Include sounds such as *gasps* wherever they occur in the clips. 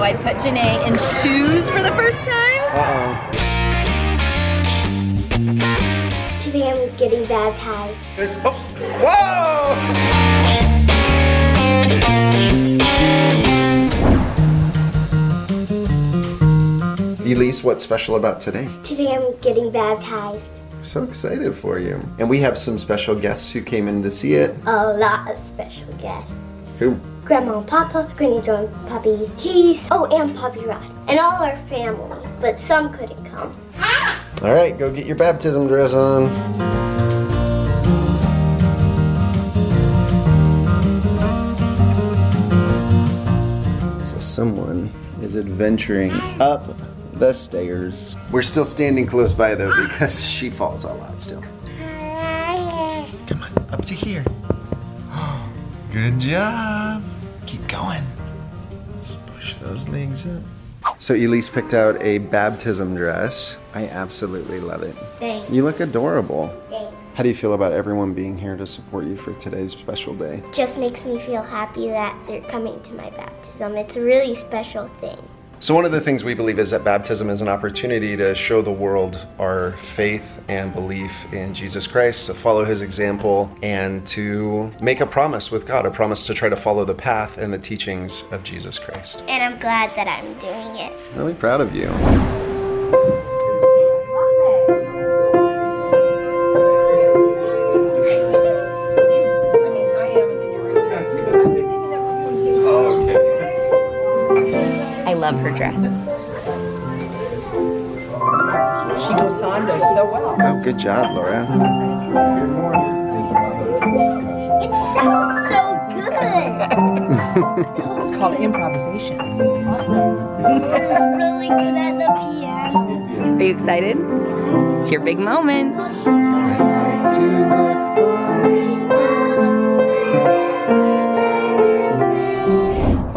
So I put Janae in shoes for the first time. Uh-oh. Today I'm getting baptized. Oh, whoa! Elise, what's special about today? Today I'm getting baptized. So excited for you. And we have some special guests who came in to see it. A lot of special guests. Who? Grandma and Papa, Granny Joe and Poppy Keith, oh, and Poppy Rod, and all our family, but some couldn't come. All right, go get your baptism dress on. So someone is adventuring up the stairs. We're still standing close by though because *laughs* she falls a lot still. Come on, up to here. *gasps* Good job. Keep going. Just push those legs up. So Elise picked out a baptism dress. I absolutely love it. Thanks. You look adorable. Thanks. How do you feel about everyone being here to support you for today's special day? Just makes me feel happy that they're coming to my baptism. It's a really special thing. So, one of the things we believe is that baptism is an opportunity to show the world our faith and belief in Jesus Christ, to follow his example, and to make a promise with God, a promise to try to follow the path and the teachings of Jesus Christ. And I'm glad that I'm doing it. Really proud of you. Her dress. She goes Sando so well. Oh, good job, Laura. It sounds so good. *laughs* It's called improvisation. I was really good at the piano. Are you excited? It's your big moment.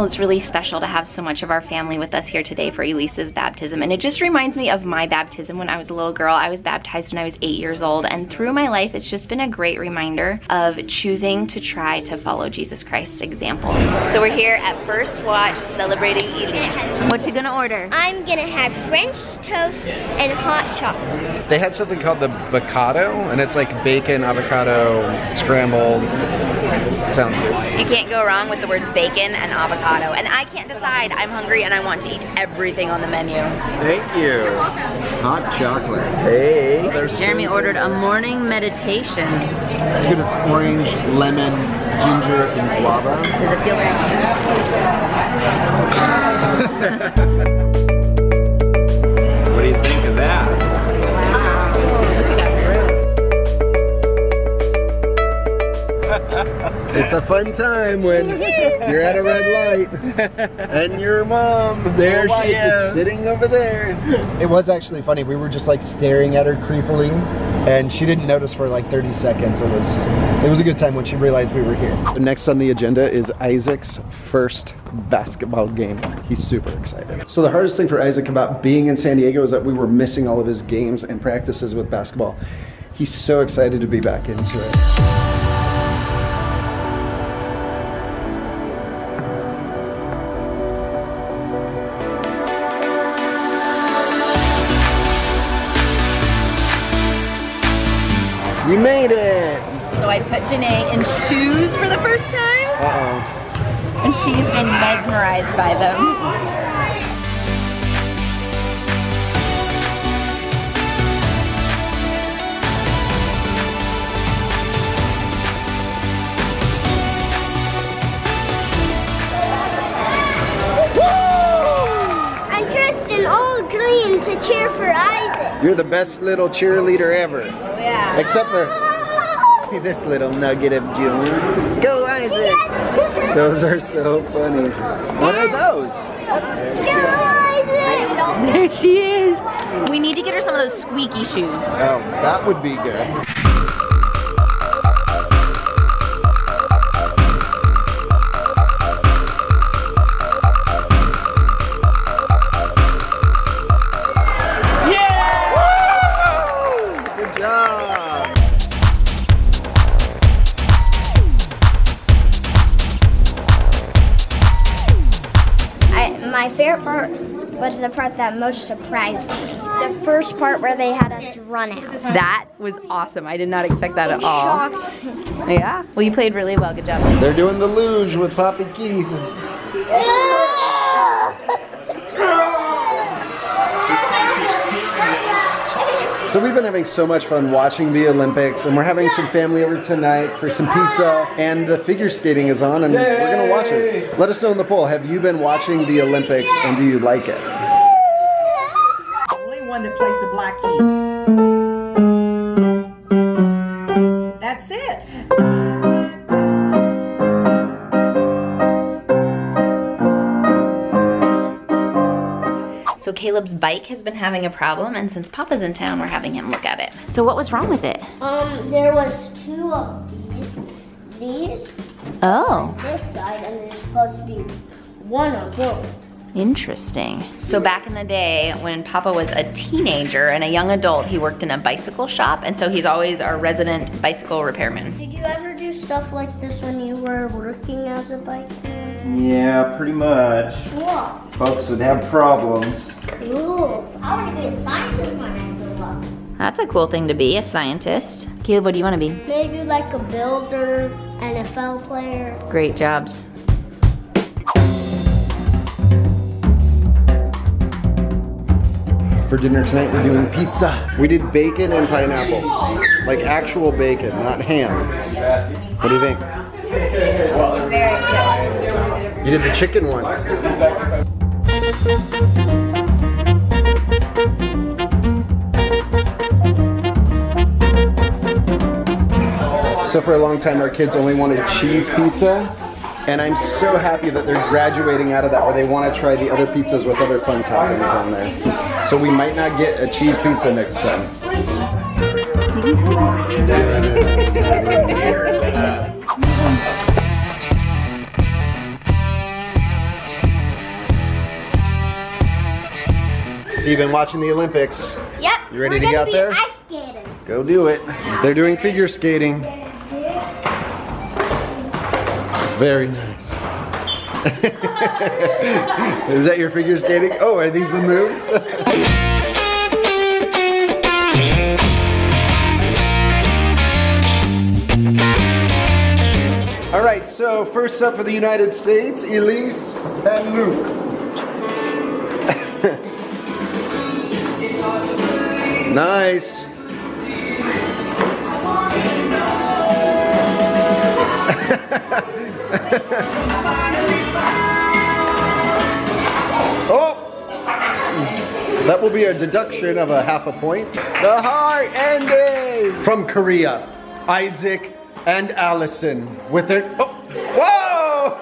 Well, it's really special to have so much of our family with us here today for Elise's baptism. And it just reminds me of my baptism when I was a little girl. I was baptized when I was eight years old. And through my life, it's just been a great reminder of choosing to try to follow Jesus Christ's example. So we're here at First Watch celebrating Elise. What you gonna order? I'm gonna have French toast and hot chocolate. They had something called the bocado, and it's like bacon, avocado, scrambled. Sounds good. You can't go wrong with the words bacon and avocado. And I can't decide. I'm hungry and I want to eat everything on the menu. Thank you. Hot chocolate. Hey. There's Jeremy ordered a morning meditation. It's good. It's orange, lemon, ginger, and guava. Does it feel very *laughs* It's a fun time when you're at a red light *laughs* and your mom, there oh, she is, sitting over there. It was actually funny. We were just like staring at her creepily, and she didn't notice for like 30 seconds. It was it was a good time when she realized we were here. Next on the agenda is Isaac's first basketball game. He's super excited. So the hardest thing for Isaac about being in San Diego is that we were missing all of his games and practices with basketball. He's so excited to be back into it. Made it! So I put Janae in shoes for the first time, Uh-oh. and she's been mesmerized by them. You're the best little cheerleader ever. Oh, yeah. Except for *laughs* this little nugget of June. Go, Isaac! Those are so funny. What are those? Go, Isaac! There she is. We need to get her some of those squeaky shoes. Oh, that would be good. Part was the part that most surprised me. The first part where they had us run out. That was awesome. I did not expect that at all. Shocked. Yeah. Well, you played really well. Good job. They're doing the luge with Poppy Keith. So we've been having so much fun watching the Olympics and we're having some family over tonight for some pizza and the figure skating is on and we're gonna watch it. Let us know in the poll, have you been watching the Olympics and do you like it? Only one that plays the black keys. So Caleb's bike has been having a problem and since Papa's in town, we're having him look at it. So what was wrong with it? Um, there was two of these. These Oh, this side, and there's supposed to be one of both. interesting. So back in the day when Papa was a teenager and a young adult, he worked in a bicycle shop and so he's always our resident bicycle repairman. Did you ever do stuff like this when you were working as a biker? Yeah, pretty much. Cool. Folks would have problems. Cool. I want to be a scientist when I grow up. That's a cool thing to be, a scientist. Caleb, what do you want to be? Maybe like a builder, NFL player. Great jobs. For dinner tonight, we're doing pizza. We did bacon and pineapple. Like actual bacon, not ham. What do you think? You did the chicken one. So for a long time, our kids only wanted cheese pizza. And I'm so happy that they're graduating out of that where they want to try the other pizzas with other fun toppings on there. *laughs* So we might not get a cheese pizza next time. *laughs* *laughs* So you've been watching the Olympics. Yep. You ready to get out there? Ice skating. Go do it. They're doing figure skating. Very nice. *laughs* Is that your figure skating? Oh, are these the moves? *laughs* All right, so first up for the United States, Elise and Luke. Nice. *laughs* Oh! That will be a deduction of a half a point. The heart ending! From Korea, Isaac and Allison with their. Oh! Whoa!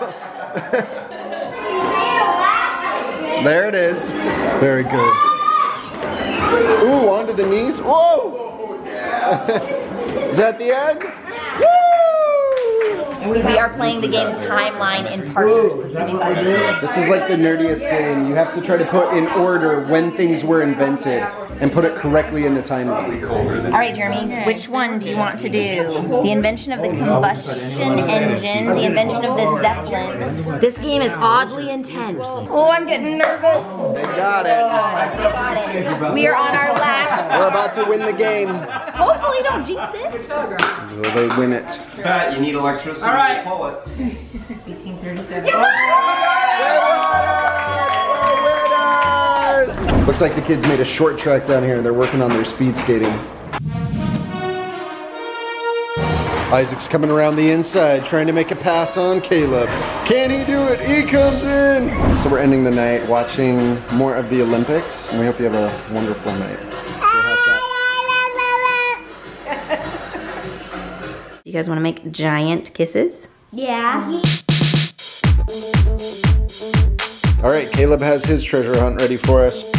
*laughs* there it is. Very good. Ooh, onto the knees. Whoa! *laughs* is that the end? Woo! We are playing the game Timeline in partners. This is be fun. This is like the nerdiest game. You have to try to put in order when things were invented and put it correctly in the timeline. All right, Jeremy, which one do you want to do? The invention of the combustion engine, the invention of the Zeppelin. This game is oddly intense. Oh, I'm getting nervous. They got it. Got it. We are on our last. We're about to win the game. Hopefully, don't jinx it. Will they win it? Pat, you need electricity All right. to pull it. Looks like the kids made a short track down here. And they're working on their speed skating. Isaac's coming around the inside, trying to make a pass on Caleb. Can he do it? He comes in! So we're ending the night watching more of the Olympics, and we hope you have a wonderful night. You guys want to make giant kisses? Yeah. All right, Caleb has his treasure hunt ready for us.